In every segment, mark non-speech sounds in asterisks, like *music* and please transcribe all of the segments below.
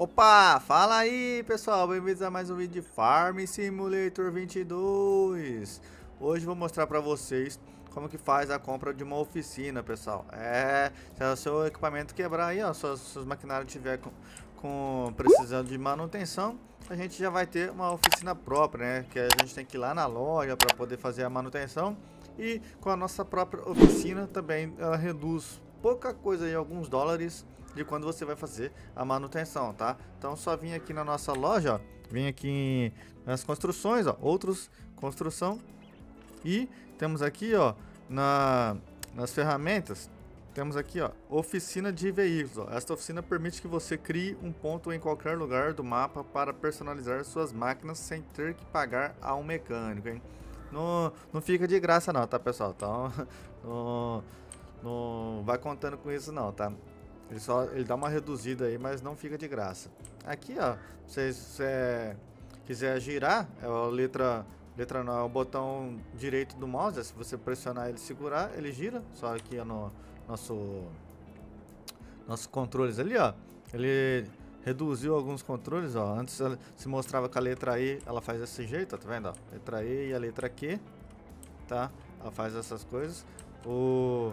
Opa, fala aí pessoal, bem-vindos a mais um vídeo de Farm Simulator 22 Hoje vou mostrar pra vocês como que faz a compra de uma oficina, pessoal. É, se o seu equipamento quebrar aí, ó, suas, suas maquinários estiver com, com, precisando de manutenção A gente já vai ter uma oficina própria, né, que a gente tem que ir lá na loja para poder fazer a manutenção. E com a nossa própria oficina também ela reduz pouca coisa aí, alguns dólares de quando você vai fazer a manutenção, tá? Então só vim aqui na nossa loja, ó, vim aqui nas construções, ó, outros construção e temos aqui, ó, na, nas ferramentas, temos aqui, ó, oficina de veículos. Ó. Esta oficina permite que você crie um ponto em qualquer lugar do mapa para personalizar suas máquinas sem ter que pagar a um mecânico, hein? Não, não fica de graça não, tá pessoal? Então, *laughs* não, não vai contando com isso não, tá? Ele só ele dá uma reduzida aí, mas não fica de graça. Aqui, ó, se você quiser girar, é a letra letra não, é o botão direito do mouse, se você pressionar ele segurar, ele gira, só aqui no nosso nossos controles ali, ó. Ele reduziu alguns controles, ó. Antes se mostrava com a letra E, ela faz desse jeito, ó, tá vendo, ó? Letra E e a letra Q, tá? Ela faz essas coisas. O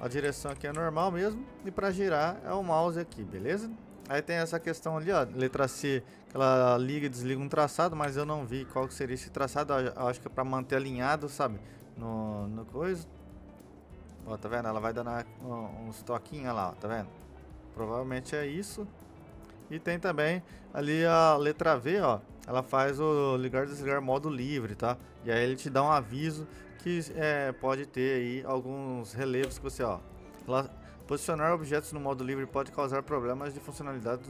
a direção aqui é normal mesmo. E para girar é o mouse aqui, beleza? Aí tem essa questão ali, ó, letra C, ela liga e desliga um traçado, mas eu não vi qual que seria esse traçado. Eu acho que é para manter alinhado, sabe? No, no coisa. Ó, tá vendo? Ela vai dando uns toquinhos lá, ó, tá vendo? Provavelmente é isso. E tem também ali a letra V, ó. Ela faz o ligar e desligar modo livre, tá? E aí ele te dá um aviso que é, pode ter aí alguns relevos que você, ó, posicionar objetos no modo livre pode causar problemas de funcionalidade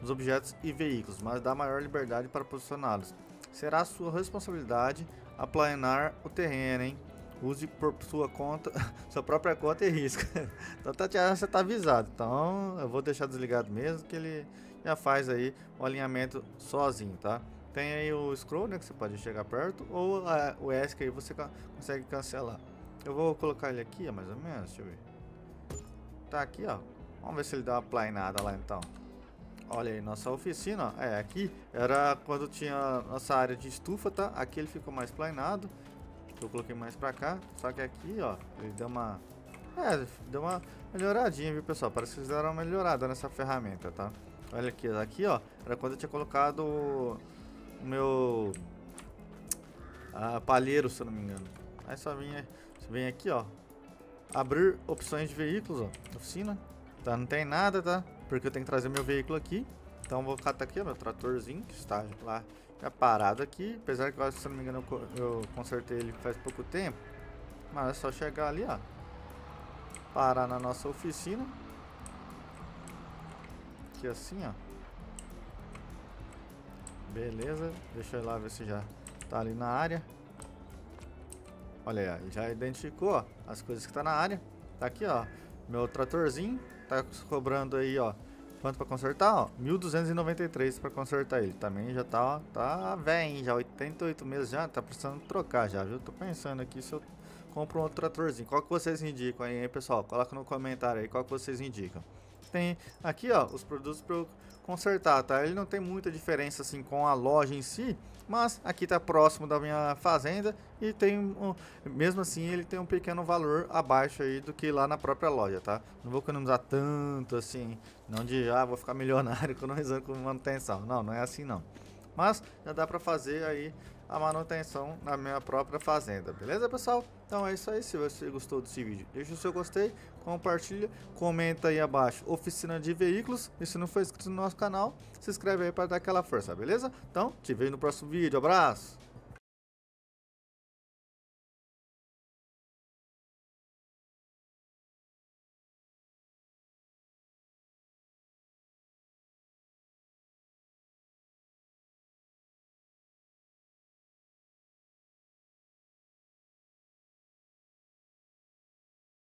dos objetos e veículos, mas dá maior liberdade para posicioná-los. Será sua responsabilidade aplanar o terreno, hein? Use por sua conta, *laughs* sua própria conta e risco. *laughs* então Tatiana, você tá avisado. Então eu vou deixar desligado mesmo que ele já faz aí o alinhamento sozinho, tá? Tem aí o scroll, né, que você pode chegar perto, ou a, o ESC aí você consegue cancelar. Eu vou colocar ele aqui, mais ou menos, deixa eu ver. Tá aqui, ó. Vamos ver se ele dá uma planeada lá então. Olha aí, nossa oficina, ó. É, aqui era quando tinha nossa área de estufa, tá? Aqui ele ficou mais planeado. Eu coloquei mais pra cá. Só que aqui, ó, ele deu uma... É, deu uma melhoradinha, viu, pessoal? Parece que eles deram uma melhorada nessa ferramenta, tá? Olha aqui, aqui, ó. Era quando eu tinha colocado o meu ah, palheiro, se eu não me engano. Aí só vem, vem aqui, ó. Abrir opções de veículos, ó. Oficina. Tá, não tem nada, tá? Porque eu tenho que trazer meu veículo aqui. Então vou catar aqui, ó, meu tratorzinho, que está lá já parado aqui. Apesar que, se eu não me engano, eu, eu consertei ele faz pouco tempo. Mas é só chegar ali, ó. Parar na nossa oficina. Aqui assim, ó. Beleza, deixa eu ir lá ver se já tá ali na área. Olha aí, já identificou ó, as coisas que tá na área. Tá aqui, ó, meu tratorzinho, tá cobrando aí, ó, quanto para consertar, ó, 1293 para consertar ele. Também já tá, ó, tá velho, já 88 meses já, tá precisando trocar já, viu? Tô pensando aqui se eu compro um outro tratorzinho. Qual que vocês indicam aí, hein, pessoal? Coloca no comentário aí qual que vocês indicam. Tem aqui, ó, os produtos para eu consertar, tá? Ele não tem muita diferença assim com a loja em si, mas aqui tá próximo da minha fazenda e tem um, mesmo assim ele tem um pequeno valor abaixo aí do que lá na própria loja, tá? Não vou economizar tanto assim, não de ah, vou ficar milionário *laughs* economizando com manutenção. Não, não é assim não. Mas já dá para fazer aí a manutenção na minha própria fazenda, beleza pessoal? Então é isso aí, se você gostou desse vídeo, deixa o seu gostei, compartilha, comenta aí abaixo, oficina de veículos, e se não for inscrito no nosso canal, se inscreve aí para dar aquela força, beleza? Então, te vejo no próximo vídeo, abraço!